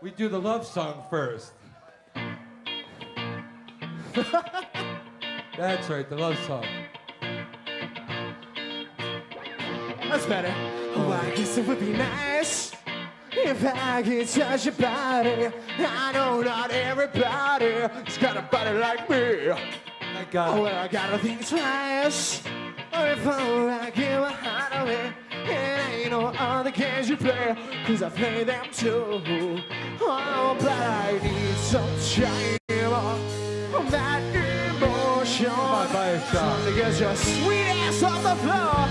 we do the love song first. That's right, the love song. That's better. Oh, I guess it would be nice if I could touch your body. I know not everybody's got a body like me. I got Oh, well, I gotta think twice before I give a heart away. It ain't no other games you play, cause I play them too. Oh, but I need some time on that emotion. On, buy a shot. To get your sweet ass off the floor.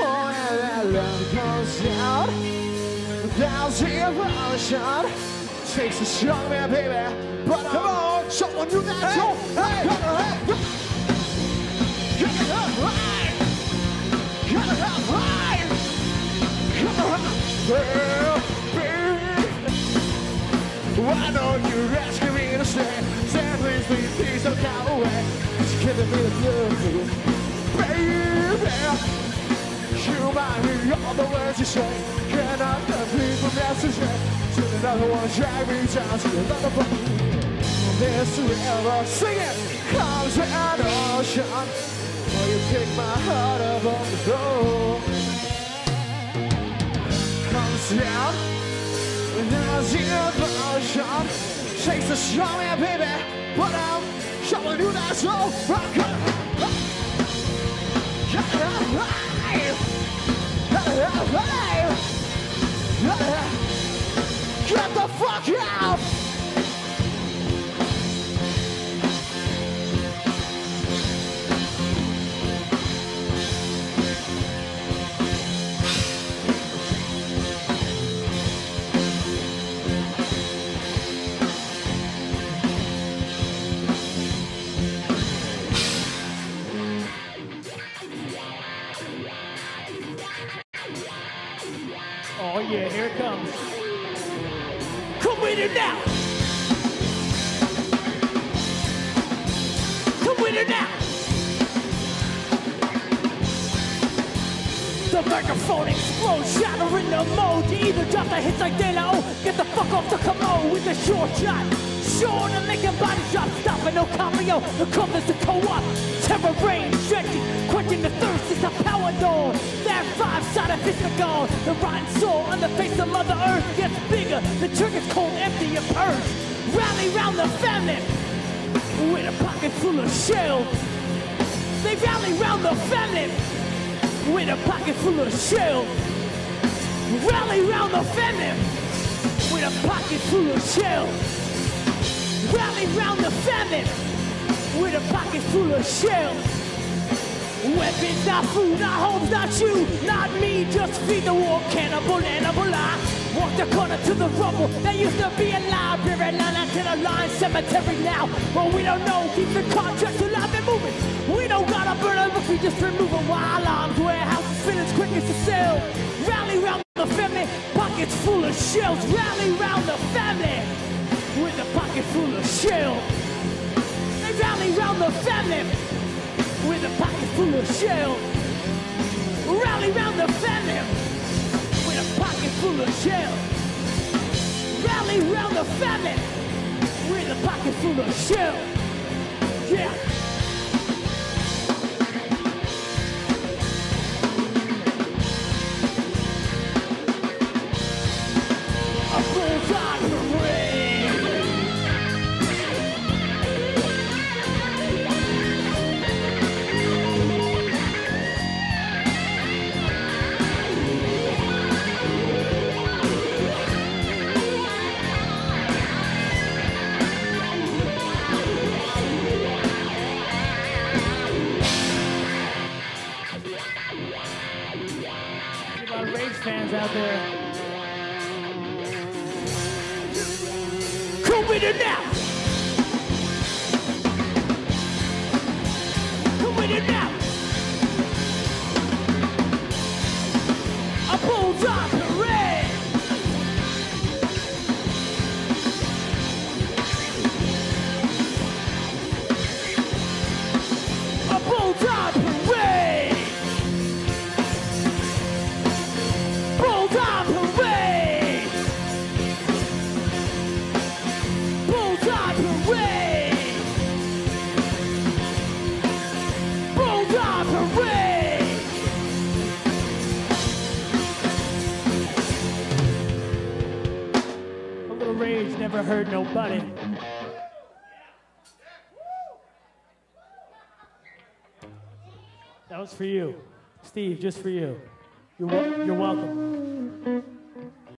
Oh, and that love comes out. Your emotion. Takes a strong man, baby. But come uh, on, someone do that too. Hey, hey, hey. Baby. Why don't you asking me to stay? Say please, please, please don't go away. It's giving me the blues, baby. You might be all the words you say. Cannot complete from yesterday. To another one, drag me down to another boat. This river, sing it, comes an ocean. Will you pick my heart up on the floor? Comes down, there's the ocean. Shakes the strong man, baby. But I'm showing you that soul. Rock Get the fuck out! Yeah, here it comes. Come with it now. Come with it now. The microphone explodes, shattering the mode. You either drop the hits like De La O, get the fuck off the commode with a short shot. Sure to make a body drop, no cameo. The covers the co-op, terror rain, stretching, quenching the thirst is a power door. That five-sided fist of gold, the rotten soul on the face of Mother Earth gets bigger. The trigger's cold, empty, and purged. Rally round the family with a pocket full of shells. They rally round the family with a pocket full of shells. Rally round the family with a pocket full of shells. Rally round the family with a pocket full of shells. Weapons, not food, not homes, not you, not me. Just feed the war, cannibal, animal. I walk the corner to the rubble that used to be a library. Line out to the line, cemetery now. But we don't know, keep the contracts alive and moving. We don't gotta burn them, if we just remove them. While arms, warehouses, quick as to sell. Family with a pocket full of shells. Rally round the family with a pocket full of shells. Rally round the family with a pocket full of shells. Yeah. Come with it now. Heard nobody. That was for you. Steve, just for you. You're, you're welcome.